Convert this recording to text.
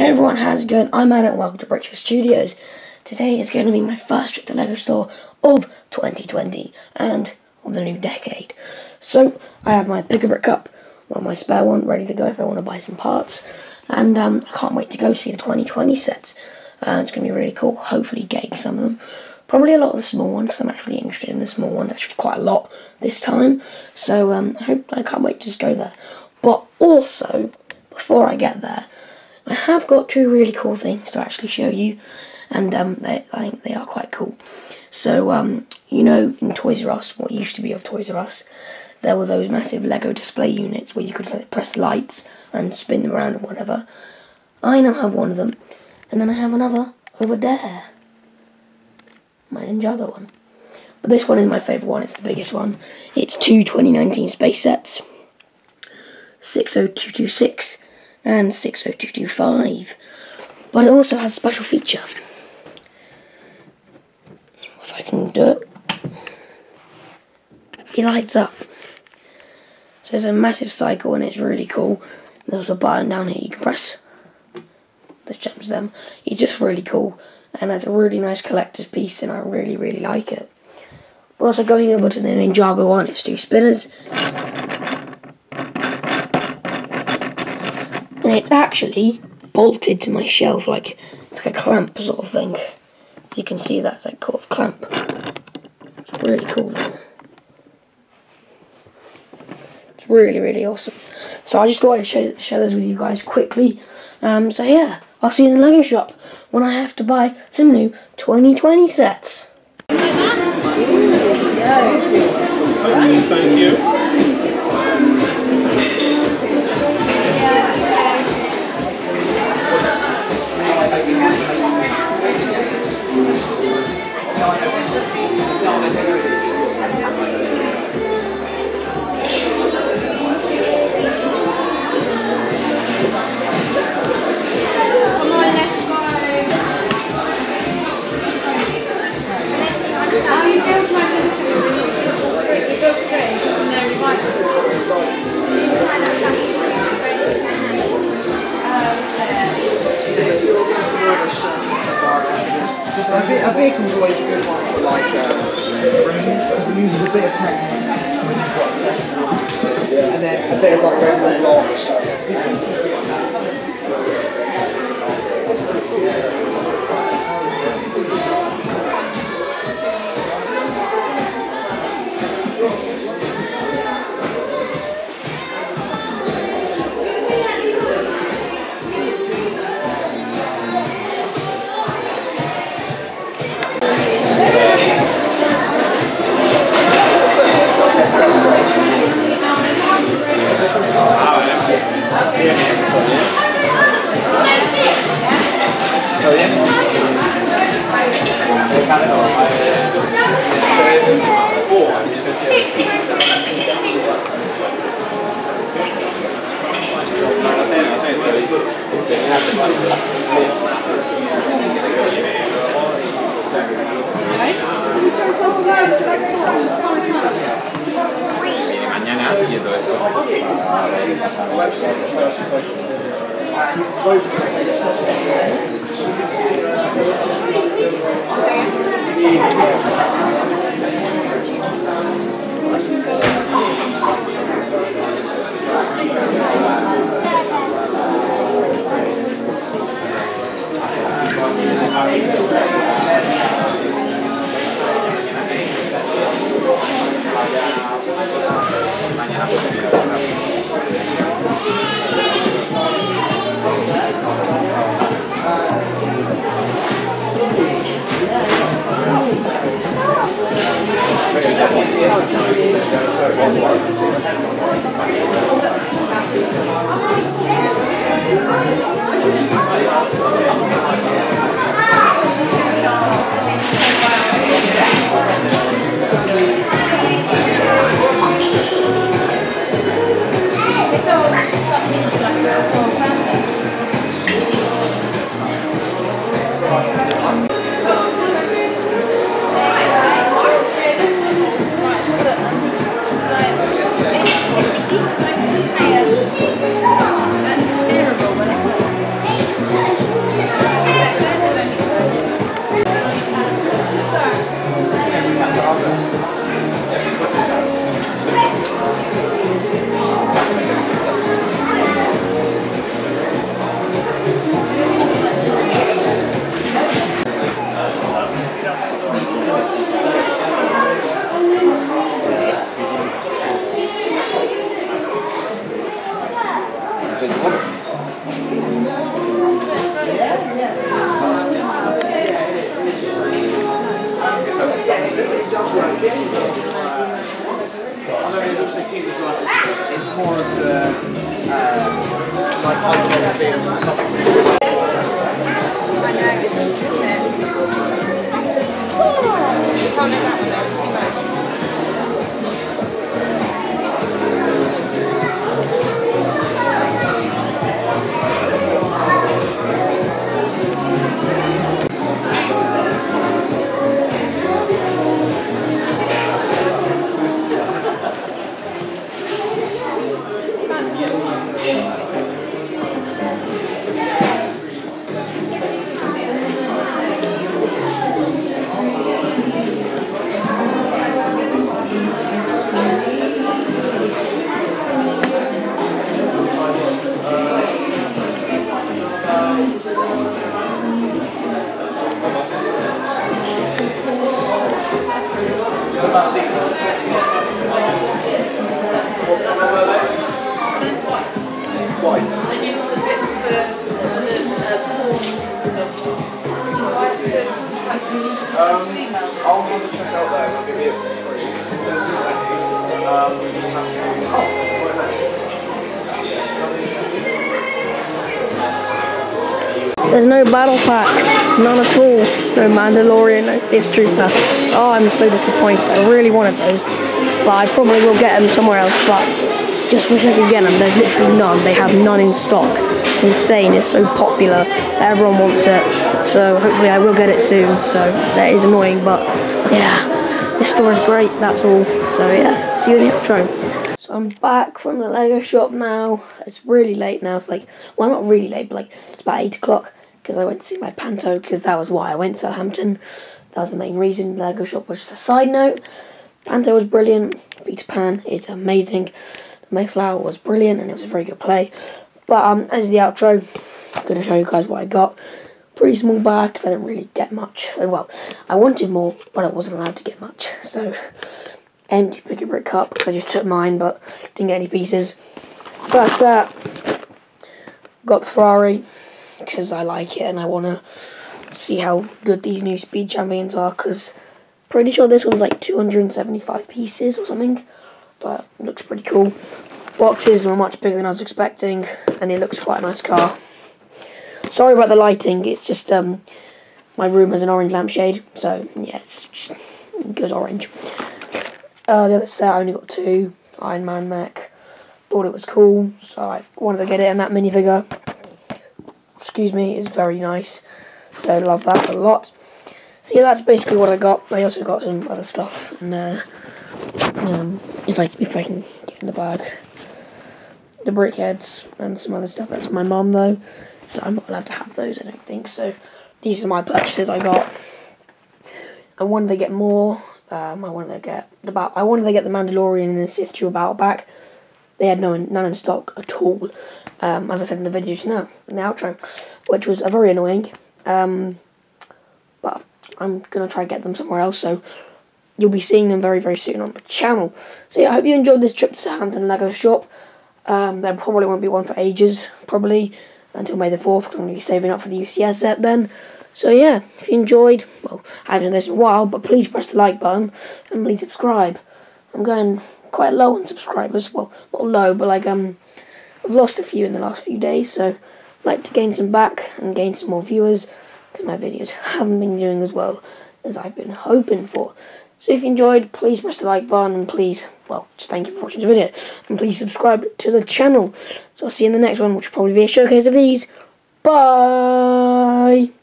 Hey everyone, how's it going? I'm Adam, and welcome to Brixo Studios. Today is going to be my first trip to LEGO store of 2020 and of the new decade. So, I have my Pick-a-Brick Cup, well my spare one, ready to go if I want to buy some parts. And um, I can't wait to go see the 2020 sets. Uh, it's going to be really cool, hopefully getting some of them. Probably a lot of the small ones, I'm actually interested in the small ones, actually quite a lot this time. So, um, I hope I can't wait to just go there. But also, before I get there, I have got two really cool things to actually show you, and um, they, I think they are quite cool. So, um, you know, in Toys R Us, what used to be of Toys R Us, there were those massive Lego display units where you could press lights and spin them around and whatever. I now have one of them, and then I have another over there. My Ninjago one. But this one is my favourite one, it's the biggest one. It's two 2019 space sets. 60226 and 60225. But it also has a special feature. If I can do it. It lights up. So there's a massive cycle and it's really cool. There's a button down here you can press. That jumps them. It's just really cool. And it's a really nice collector's piece and I really, really like it. But also going over to the Ninjago it's two spinners. And it's actually bolted to my shelf like it's like a clamp sort of thing. You can see that it's like kind of clamp. It's really cool. It's really really awesome. So I just thought I'd share, share this with you guys quickly. Um, so yeah, I'll see you in the Lego shop when I have to buy some new 2020 sets. Thank you. Vehicle's always a good one for like, because uh, it uses a bit of Technic, which is what's special, and then a bit of like random blocks. 哎？你这窗户盖得大，你看看。formed uh, uh, like iconography or something There's no battle packs, none at all. No Mandalorian, no Sith Trooper. Oh, I'm so disappointed. I really wanted those, but I probably will get them somewhere else. But just wish I could get them. There's literally none. They have none in stock. It's insane. It's so popular. Everyone wants it. So hopefully I will get it soon. So that is annoying, but yeah, this store is great. That's all. So yeah, see you in the outro. So I'm back from the Lego shop now. It's really late now. It's like, well, not really late, but like it's about eight o'clock because I went to see my Panto because that was why I went to Southampton. That was the main reason. Lego shop was just a side note. Panto was brilliant. Peter Pan is amazing. The Mayflower was brilliant and it was a very good play. But um, as the outro, I'm going to show you guys what I got. Pretty small bag because I didn't really get much. Well, I wanted more, but I wasn't allowed to get much. So, empty pick brick cup because I just took mine, but didn't get any pieces. First set, got the Ferrari because I like it and I want to see how good these new speed champions are because pretty sure this one's like 275 pieces or something but looks pretty cool. Boxes were much bigger than I was expecting and it looks quite a nice car. Sorry about the lighting it's just um my room has an orange lampshade so yeah it's just good orange uh, the other set I only got two Iron Man mech thought it was cool so I wanted to get it in that minifigure excuse me, is very nice. So I love that a lot. So yeah, that's basically what I got. I also got some other stuff, and uh, um, if I if I can get in the bag, the BrickHeadz and some other stuff. That's my mum though, so I'm not allowed to have those. I don't think so. These are my purchases I got. I wanted to get more. Um, I wanted to get the bat- I wanted to get the Mandalorian and the Sith Trooper battle back. They had no none in stock at all um, as I said in the video just now, in the outro, which was a very annoying. Um, but I'm going to try and get them somewhere else, so you'll be seeing them very, very soon on the channel. So yeah, I hope you enjoyed this trip to Southampton Lego shop. Um, there probably won't be one for ages, probably, until May the 4th, because I'm going to be saving up for the UCS set then. So yeah, if you enjoyed, well, I haven't done this in a while, but please press the like button, and please subscribe. I'm going quite low on subscribers, well, not low, but like, um, I've lost a few in the last few days, so I'd like to gain some back and gain some more viewers because my videos haven't been doing as well as I've been hoping for. So if you enjoyed, please press the like button and please, well, just thank you for watching the video. And please subscribe to the channel. So I'll see you in the next one, which will probably be a showcase of these. Bye!